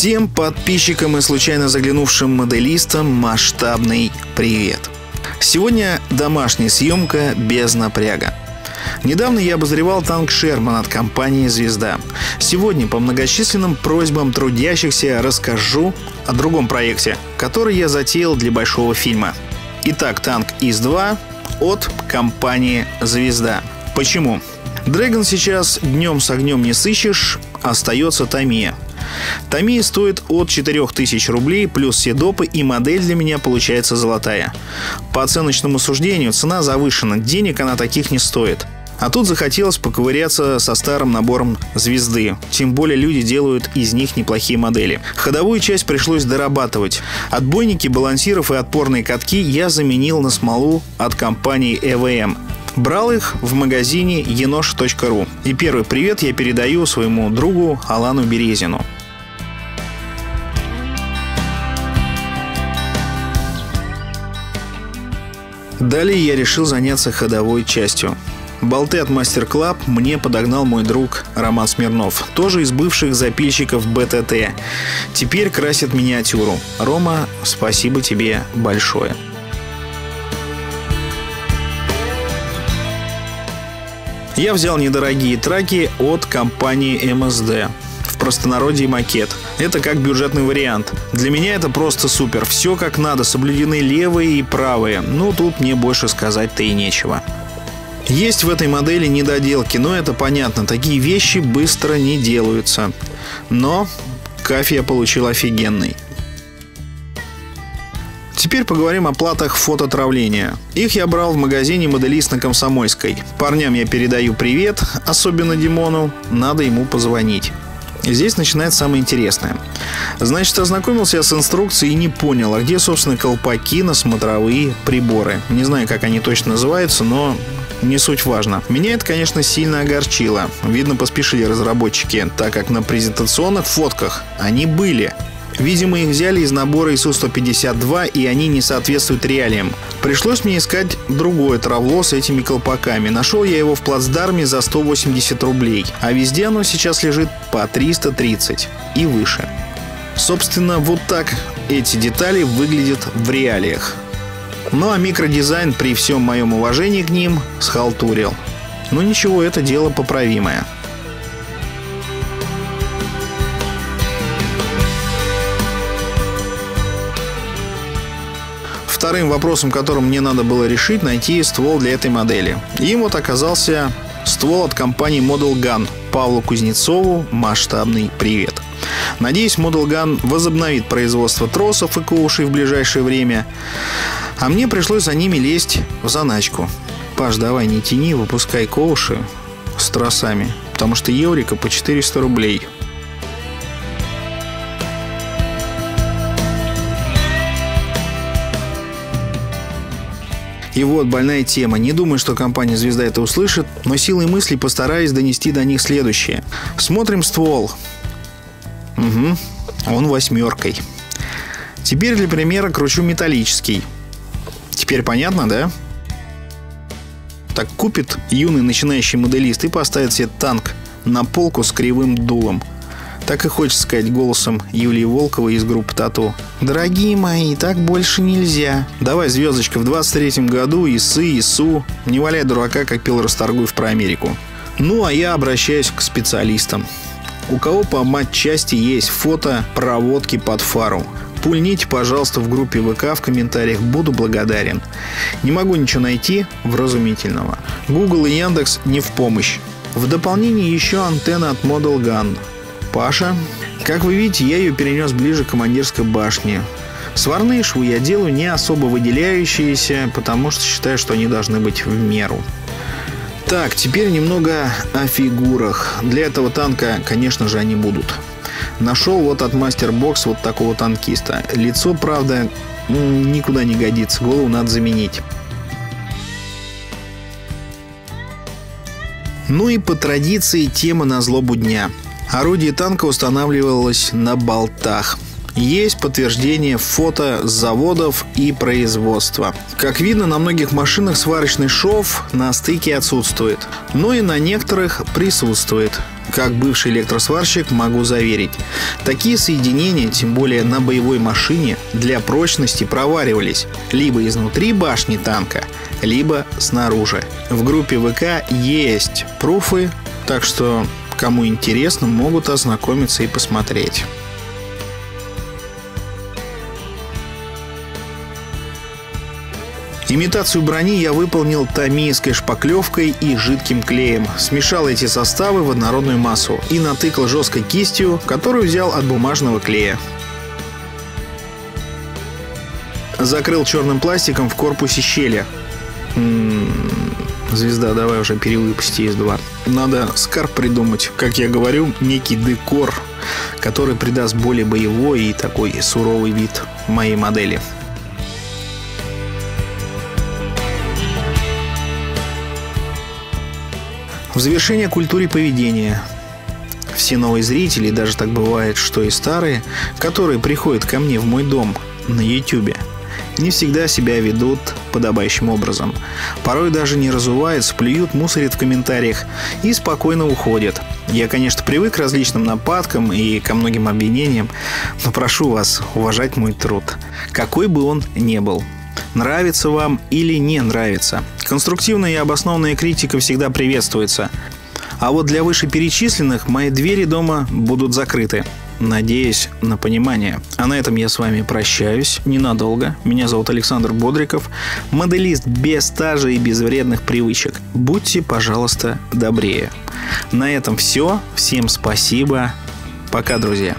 Всем подписчикам и случайно заглянувшим моделистам масштабный привет. Сегодня домашняя съемка без напряга. Недавно я обозревал танк «Шерман» от компании «Звезда». Сегодня по многочисленным просьбам трудящихся расскажу о другом проекте, который я затеял для большого фильма. Итак, танк ИС-2 от компании «Звезда». Почему? Дрэгон сейчас днем с огнем не сыщешь, остается Томия. Томия стоит от 4000 рублей плюс все допы и модель для меня получается золотая. По оценочному суждению цена завышена, денег она таких не стоит. А тут захотелось поковыряться со старым набором звезды. Тем более люди делают из них неплохие модели. Ходовую часть пришлось дорабатывать. Отбойники, балансиров и отпорные катки я заменил на смолу от компании EVM. Брал их в магазине enosh.ru. И первый привет я передаю своему другу Алану Березину. Далее я решил заняться ходовой частью. Болты от Мастер Club мне подогнал мой друг Роман Смирнов, тоже из бывших запильщиков БТТ. Теперь красит миниатюру. Рома, спасибо тебе большое. Я взял недорогие траки от компании MSD простонародье макет. Это как бюджетный вариант. Для меня это просто супер. Все как надо, соблюдены левые и правые. Ну, тут мне больше сказать-то и нечего. Есть в этой модели недоделки, но это понятно. Такие вещи быстро не делаются. Но кафе я получил офигенный. Теперь поговорим о платах фототравления. Их я брал в магазине моделист на Комсомольской. Парням я передаю привет, особенно Димону, надо ему позвонить. Здесь начинается самое интересное. Значит, ознакомился я с инструкцией и не понял, а где, собственно, колпаки на смотровые приборы. Не знаю, как они точно называются, но не суть важно. Меня это, конечно, сильно огорчило. Видно, поспешили разработчики, так как на презентационных фотках они были. Видимо, их взяли из набора ИСУ-152, и они не соответствуют реалиям. Пришлось мне искать другое травло с этими колпаками. Нашел я его в плацдарме за 180 рублей, а везде оно сейчас лежит по 330 и выше. Собственно, вот так эти детали выглядят в реалиях. Ну а микродизайн при всем моем уважении к ним схалтурил. Но ничего, это дело поправимое. Вторым вопросом, которым мне надо было решить, найти ствол для этой модели. Им вот оказался ствол от компании Model Gun. Павлу Кузнецову масштабный привет. Надеюсь, Model Gun возобновит производство тросов и коушей в ближайшее время. А мне пришлось за ними лезть в заначку. Паш, давай не тяни, выпускай коуши с тросами. Потому что еврика по 400 рублей. И вот больная тема. Не думаю, что компания «Звезда» это услышит, но силой мысли постараюсь донести до них следующее. Смотрим ствол. Угу. Он восьмеркой. Теперь для примера кручу металлический. Теперь понятно, да? Так купит юный начинающий моделист и поставит себе танк на полку с кривым дулом. Так и хочется сказать голосом Юлии Волковой из группы Тату. Дорогие мои, так больше нельзя. Давай, звездочка, в 23-м году ИСы, ИСУ. Не валяй дурака, как пил Расторгуев про Америку. Ну, а я обращаюсь к специалистам. У кого по мать-части есть фото проводки под фару? Пульните, пожалуйста, в группе ВК в комментариях, буду благодарен. Не могу ничего найти вразумительного. Google и Яндекс не в помощь. В дополнение еще антенна от Model Gun. Паша. Как вы видите, я ее перенес ближе к командирской башне. Сварные швы я делаю не особо выделяющиеся, потому что считаю, что они должны быть в меру. Так, теперь немного о фигурах. Для этого танка, конечно же, они будут. Нашел вот от Мастер Бокс вот такого танкиста. Лицо, правда, никуда не годится. Голову надо заменить. Ну и по традиции тема на злобу дня. Орудие танка устанавливалось на болтах. Есть подтверждение фото заводов и производства. Как видно, на многих машинах сварочный шов на стыке отсутствует. Но и на некоторых присутствует. Как бывший электросварщик могу заверить, такие соединения, тем более на боевой машине, для прочности проваривались либо изнутри башни танка, либо снаружи. В группе ВК есть пруфы, так что кому интересно, могут ознакомиться и посмотреть. Имитацию брони я выполнил тамийской шпаклевкой и жидким клеем. Смешал эти составы в однородную массу и натыкал жесткой кистью, которую взял от бумажного клея. Закрыл черным пластиком в корпусе щели. М-м-м, звезда, давай уже перевыпусти из 2 Надо скарб придумать, как я говорю, некий декор, который придаст более боевой и такой суровый вид моей модели. В завершение культуре поведения. Все новые зрители, даже так бывает, что и старые, которые приходят ко мне в мой дом на YouTube, не всегда себя ведут подобающим образом. Порой даже не разуваются, плюют, мусорят в комментариях и спокойно уходят. Я, конечно, привык к различным нападкам и ко многим обвинениям, но прошу вас уважать мой труд, какой бы он ни был. Нравится вам или не нравится. Конструктивная и обоснованная критика всегда приветствуется. А вот для вышеперечисленных мои двери дома будут закрыты. Надеюсь на понимание. А на этом я с вами прощаюсь ненадолго. Меня зовут Александр Бодриков, моделист без стажа и без вредных привычек. Будьте, пожалуйста, добрее. На этом все. Всем спасибо. Пока, друзья.